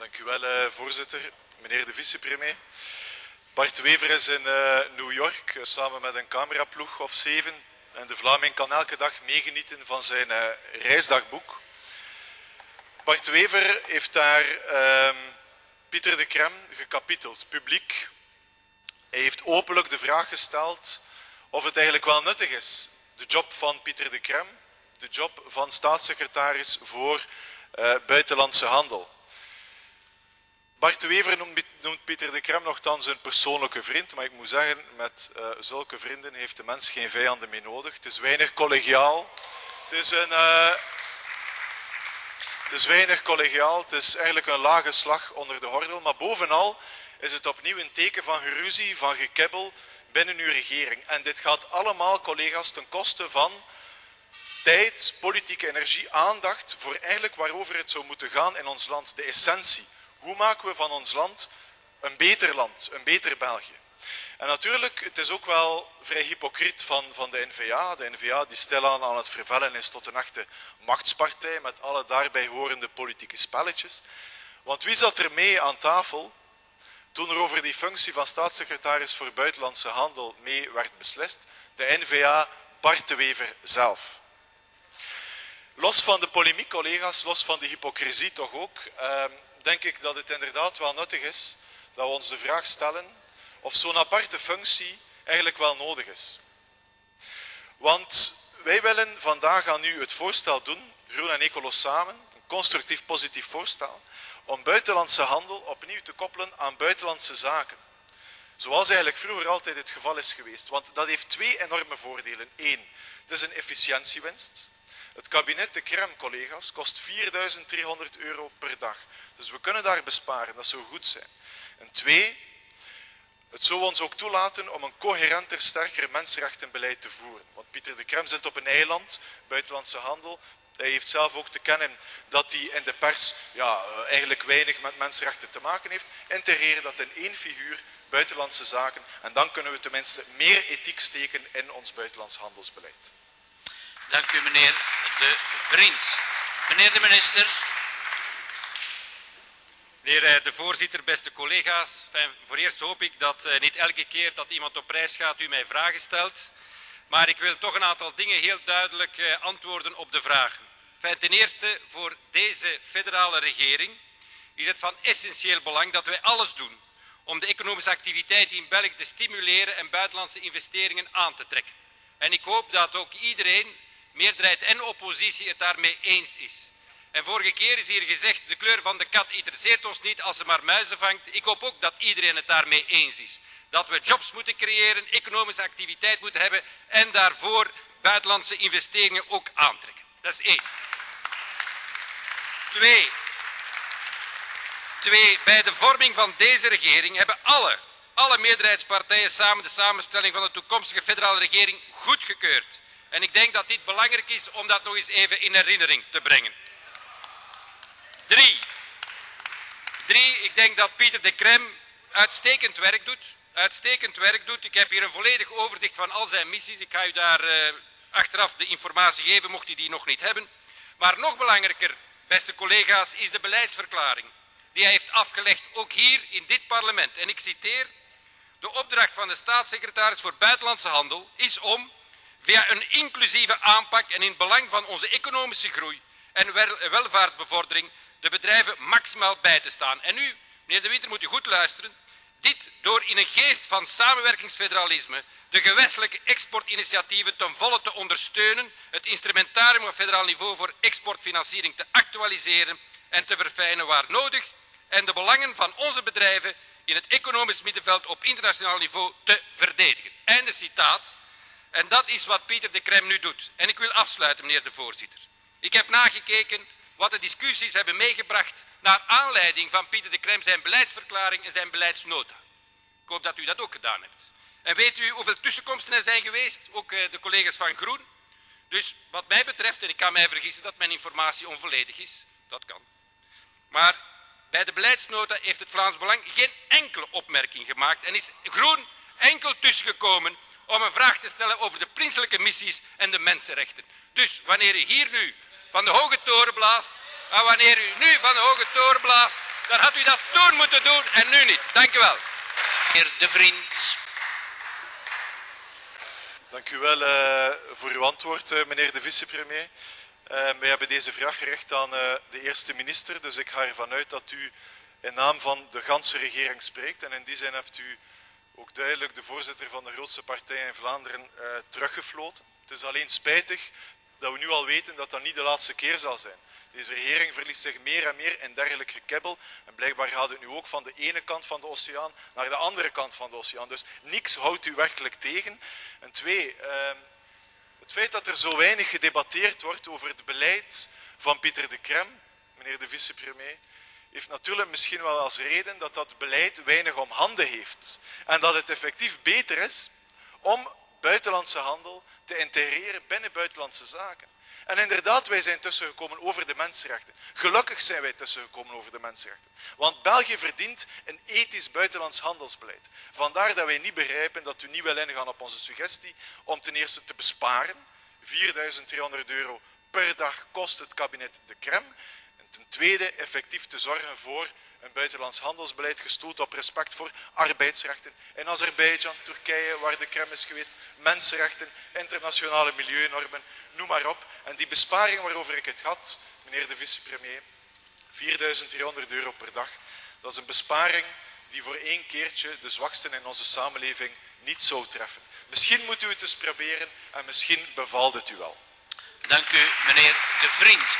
Dank u wel, uh, voorzitter. Meneer de vicepremier. Bart Wever is in uh, New York uh, samen met een cameraploeg of zeven. En de Vlaming kan elke dag meegenieten van zijn reisdagboek. Bart Wever heeft daar ehm, Pieter de Krem gekapiteld, publiek. Hij heeft openlijk de vraag gesteld of het eigenlijk wel nuttig is, de job van Pieter de Krem, de job van staatssecretaris voor buitenlandse handel. Bart Wever noemt, Pieter de Krem nogthans een persoonlijke vriend, maar ik moet zeggen, met uh, zulke vrienden heeft de mens geen vijanden meer nodig. Het is weinig collegiaal. Het is, een, is weinig collegiaal, het is eigenlijk een lage slag onder de gordel, maar bovenal is het opnieuw een teken van geruzie, van gekebbel binnen uw regering. En dit gaat allemaal, collega's, ten koste van tijd, politieke energie, aandacht voor eigenlijk waarover het zou moeten gaan in ons land, de essentie. Hoe maken we van ons land een beter land, een beter België? En natuurlijk, het is ook wel vrij hypocriet van, van de N-VA. De N-VA die stilaan aan het vervellen is tot een echte machtspartij met alle daarbij horende politieke spelletjes. Want wie zat er mee aan tafel toen er over die functie van staatssecretaris voor Buitenlandse Handel mee werd beslist? De N-VA Bart de Wever zelf. Los van de polemiek, collega's, los van de hypocrisie toch ook, eh, denk ik dat het inderdaad wel nuttig is dat we ons de vraag stellen of zo'n aparte functie eigenlijk wel nodig is. Want wij willen vandaag aan u het voorstel doen, Groen en Ecolo samen, een constructief positief voorstel, om buitenlandse handel opnieuw te koppelen aan buitenlandse zaken. Zoals eigenlijk vroeger altijd het geval is geweest. Want dat heeft twee enorme voordelen. Eén, het is een efficiëntiewinst. Het kabinet de Krem, collega's, kost 4.300 euro per dag. Dus we kunnen daar besparen, dat zou goed zijn. En twee, het zou ons ook toelaten om een coherenter, sterker mensenrechtenbeleid te voeren. Want Pieter de Krem zit op een eiland, buitenlandse handel. Hij heeft zelf ook te kennen dat hij in de pers ja, eigenlijk weinig met mensenrechten te maken heeft. Integreren dat in één figuur, buitenlandse zaken. En dan kunnen we tenminste meer ethiek steken in ons buitenlands handelsbeleid. Dank u meneer De Vriend. Meneer de minister. Meneer eh, de voorzitter, beste collega's. voor eerst hoop ik dat eh, niet elke keer dat iemand op reis gaat u mij vragen stelt. Maar ik wil toch een aantal dingen heel duidelijk eh, antwoorden op de vragen. Ten eerste, voor deze federale regering is het van essentieel belang dat wij alles doen om de economische activiteit in België te stimuleren en buitenlandse investeringen aan te trekken. En ik hoop dat ook iedereen meerderheid en oppositie het daarmee eens is. En vorige keer is hier gezegd, de kleur van de kat interesseert ons niet als ze maar muizen vangt. Ik hoop ook dat iedereen het daarmee eens is. Dat we jobs moeten creëren, economische activiteit moeten hebben en daarvoor buitenlandse investeringen ook aantrekken. Dat is één. Twee. Twee, bij de vorming van deze regering hebben alle, alle meerderheidspartijen samen de samenstelling van de toekomstige federale regering goedgekeurd. En ik denk dat dit belangrijk is om dat nog eens even in herinnering te brengen. Drie. Drie, ik denk dat Pieter de Krem uitstekend werk doet. Uitstekend werk doet. Ik heb hier een volledig overzicht van al zijn missies. Ik ga u daar uh, achteraf de informatie geven, mocht u die nog niet hebben. Maar nog belangrijker, beste collega's, is de beleidsverklaring die hij heeft afgelegd, ook hier in dit parlement. En ik citeer, de opdracht van de staatssecretaris voor Buitenlandse Handel is om via een inclusieve aanpak en in belang van onze economische groei en welvaartsbevordering de bedrijven maximaal bij te staan. En nu, meneer De Winter, moet u goed luisteren. Dit door in een geest van samenwerkingsfederalisme de gewestelijke exportinitiatieven ten volle te ondersteunen, het instrumentarium op federaal niveau voor exportfinanciering te actualiseren en te verfijnen waar nodig en de belangen van onze bedrijven in het economisch middenveld op internationaal niveau te verdedigen. Einde citaat. En dat is wat Pieter de Krem nu doet. En ik wil afsluiten, meneer de voorzitter. Ik heb nagekeken wat de discussies hebben meegebracht naar aanleiding van Pieter de Krem zijn beleidsverklaring en zijn beleidsnota. Ik hoop dat u dat ook gedaan hebt. En weet u hoeveel tussenkomsten er zijn geweest? Ook eh, de collega's van Groen. Dus wat mij betreft, en ik kan mij vergissen dat mijn informatie onvolledig is, dat kan. Maar bij de beleidsnota heeft het Vlaams Belang geen enkele opmerking gemaakt en is Groen enkel tussengekomen om een vraag te stellen over de prinselijke missies en de mensenrechten. Dus wanneer u hier nu van de hoge toren blaast, en wanneer u nu van de hoge toren blaast dan had u dat toen moeten doen en nu niet. Dank u wel. Meneer De Vriend. Dank u wel uh, voor uw antwoord, uh, meneer de vicepremier. Uh, wij hebben deze vraag gericht aan de eerste minister, dus ik ga ervan uit dat u in naam van de ganse regering spreekt. En in die zin hebt u ook duidelijk de voorzitter van de grootste partij in Vlaanderen teruggefloten. Het is alleen spijtig dat we nu al weten dat dat niet de laatste keer zal zijn. Deze regering verliest zich meer en meer in dergelijk gekebbel. En blijkbaar gaat het nu ook van de ene kant van de oceaan naar de andere kant van de oceaan. Dus niks houdt u werkelijk tegen. En twee, ehm, het feit dat er zo weinig gedebatteerd wordt over het beleid van Pieter de Krem, meneer de vicepremier, heeft natuurlijk misschien wel als reden dat dat beleid weinig om handen heeft. En dat het effectief beter is om buitenlandse handel te integreren binnen buitenlandse zaken. En inderdaad, wij zijn tussengekomen over de mensenrechten. Gelukkig zijn wij tussengekomen over de mensenrechten. Want België verdient een ethisch buitenlands handelsbeleid. Vandaar dat wij niet begrijpen dat u niet wil ingaan op onze suggestie om ten eerste te besparen. 4.300 euro per dag kost het kabinet de Krem. En ten tweede effectief te zorgen voor een buitenlands handelsbeleid gestoeld op respect voor arbeidsrechten in Azerbeidzjan, Turkije, waar de Krem is geweest, mensenrechten, internationale milieunormen, noem maar op. En die besparing waarover ik het had, meneer de vicepremier, 4.300 euro per dag, dat is een besparing die voor één keertje de zwaksten in onze samenleving niet zou treffen. Misschien moet u het eens proberen en misschien bevalt het u wel. Dank u, meneer De Vriend.